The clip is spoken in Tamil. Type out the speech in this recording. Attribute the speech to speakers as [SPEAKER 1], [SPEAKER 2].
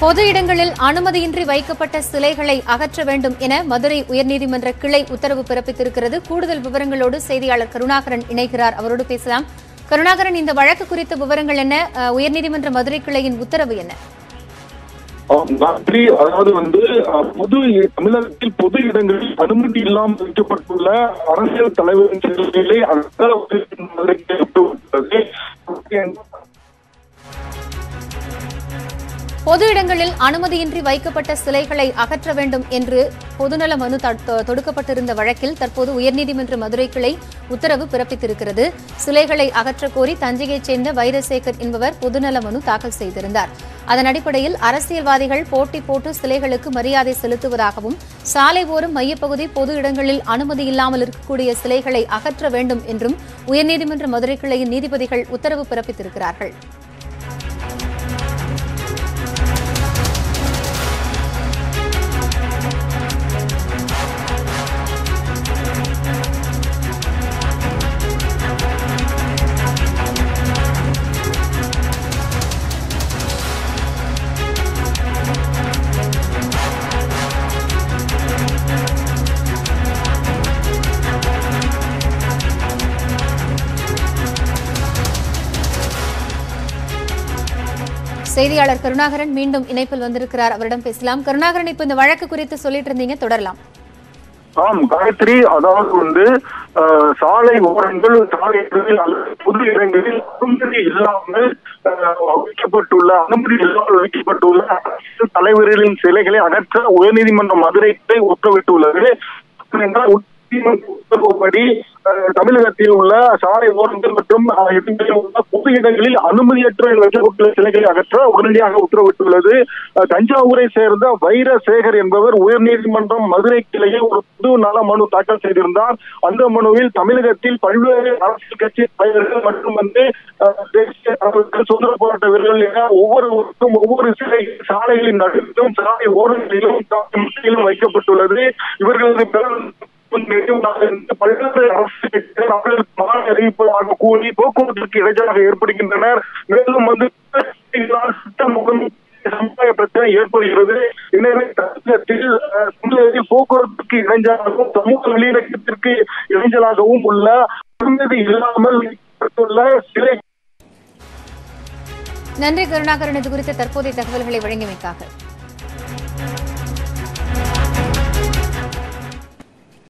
[SPEAKER 1] பொது இடங்களில் அனுமதியின்றி வைக்கப்பட்ட சிலைகளை அகற்ற வேண்டும் என மதுரை உயர்நீதிமன்ற கிளை உத்தரவு பிறப்பித்திருக்கிறது. கூடுதல் விவரங்களோடு செய்தியாளர் கருணாகரன் இணைகிறார். அவரோடு பேசலாம். கருணாகரன் இந்த வழக்கு குறித்த விவரங்கள் என்ன? உயர்நீதிமன்ற மதுரை கிளையின் உத்தரவு என்ன?
[SPEAKER 2] நன்றி அதாவது வந்து பொது தமிழகத்தில் பொது இடங்களில் அனுமதி இல்லாமல் வைக்கப்பட்டுள்ள அரசியல் தலைவரின் செயல்களை
[SPEAKER 1] பொது இடங்களில் அனுமதியின்றி வைக்கப்பட்ட சிலைகளை அகற்ற வேண்டும் என்று பொதுநல மனு தொ- தொடுக்கப்பட்டிருந்த வழக்கில் தற்போது உயர்நீதிமன்ற மதுரை கிளை உத்தரவு பிறப்பித்திருக்கிறது. சிலைகளை அகற்ற கோரி தஞ்சையைச் சேர்ந்த வைரசேகர் என்பவர் பொதுநல மனு தாக்கல் செய்திருந்தார். அதன் அடிப்படையில் அரசியல்வாதிகள் போட்டி போட்டு சிலைகளுக்கு மரியாதை செலுத்துவதாகவும் சாலை ஓரம் மையப்பகுதி பொது இடங்களில் அனுமதி இல்லாமல் இருக்கக்கூடிய சிலைகளை அகற்ற வேண்டும் என்றும் உயர்நீதிமன்ற மதுரை கிளையின் நீதிபதிகள் உத்தரவு பிறப்பித்திருக்கிறார்கள். செய்தியாளர் கருணாகரன் மீண்டும் இணைப்பில் வந்திருக்கிறார். அவரிடம் பேசலாம். கருணாகரன் இப்ப இந்த வழக்கு குறித்து சொல்லிட்டு இருந்தீங்க தொடரலாம்.
[SPEAKER 2] ஆம் காயத்ரி அதாவது வந்து சாலை ஓரங்கள் சாலை அல்லது பொது இடங்களில் அனுமதி இல்லாமல் அஹ், வைக்கப்பட்டுள்ள அனுமதி இல்லாமல் வைக்கப்பட்டுள்ள அரசு தலைவர்களின் சிலைகளை அகற்ற உயர்நீதிமன்ற மதுரை உத்தரவிட்டுள்ளது. என்றால் உத்தரவுப்படி தமிழகத்தில் உள்ள சாலை ஓரங்கள் மற்றும் இடங்களில் பொது இடங்களில் அனுமதியற்ற வைக்கப்பட்டுள்ள சிலைகளை அகற்ற உடனடியாக உத்தரவிட்டுள்ளது. தஞ்சாவூரை சேர்ந்த வைரசேகர் என்பவர் உயர்நீதிமன்றம் மதுரை கிளையில் ஒரு புது நல மனு தாக்கல் செய்திருந்தார். அந்த மனுவில் தமிழகத்தில் பல்வேறு அரசியல் கட்சி தலைவர்கள் மற்றும் வந்து தேசிய சுதந்திர போராட்ட வீரர்கள் என ஒவ்வொருவருக்கும் ஒவ்வொரு சிலை சாலைகளின் நடுவிலும் சாலை ஓரங்களிலும் வைக்கப்பட்டுள்ளது. இவர்களது பல்வேறு அரசு கட்சிகள் அறிவிப்பதாக கூறி போக்குவரத்துக்கு இடைஞ்சலாக ஏற்படுகின்றனர். மேலும் வந்து இதனால் சட்டம் சமுதாய பிரச்சனை ஏற்படுகிறது. எனவே தமிழகத்தில் தமிழகத்தில் போக்குவரத்துக்கு இடைஞ்சலாகவும் சமூக நல்லிணக்கத்திற்கு இடைஞ்சலாகவும் உள்ள அனுமதி இல்லாமல் சிலை.
[SPEAKER 1] நன்றி கருணாகரன் இது குறித்த தற்போதைய தகவல்களை வழங்கியமைக்காக